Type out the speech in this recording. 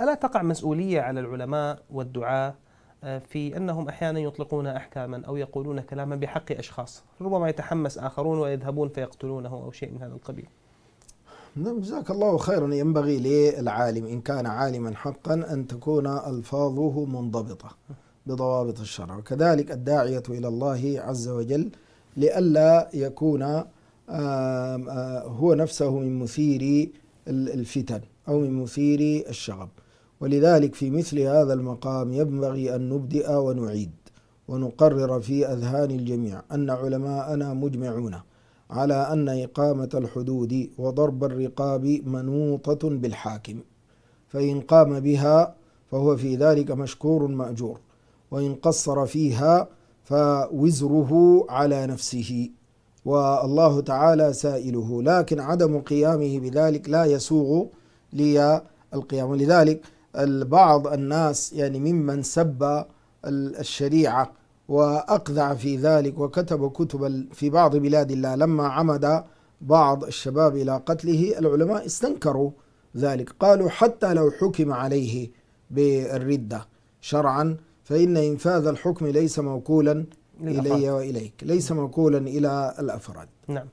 ألا تقع مسؤولية على العلماء والدعاة في أنهم أحيانا يطلقون أحكاما أو يقولون كلاما بحق أشخاص ربما يتحمس آخرون ويذهبون فيقتلونه أو شيء من هذا القبيل. نعم جزاك الله خيرا. ينبغي للعالم إن كان عالما حقا أن تكون ألفاظه منضبطة بضوابط الشرع. وكذلك الداعية إلى الله عز وجل لئلا يكون هو نفسه من مثير الفتن أو من مثير الشغب. ولذلك في مثل هذا المقام ينبغي أن نبدأ ونعيد ونقرر في أذهان الجميع أن علماءنا مجمعون على أن إقامة الحدود وضرب الرقاب منوطة بالحاكم. فإن قام بها فهو في ذلك مشكور مأجور وإن قصر فيها فوزره على نفسه. والله تعالى سائله. لكن عدم قيامه بذلك لا يسوغ لي القيام. ولذلك بعض الناس يعني ممن سب الشريعة وأقذع في ذلك وكتب كتبا في بعض بلاد الله. لما عمد بعض الشباب إلى قتله العلماء استنكروا ذلك. قالوا حتى لو حكم عليه بالردة شرعا فإن إنفاذ الحكم ليس موكولا إلي وإليك. ليس موكولا إلى الأفراد. نعم.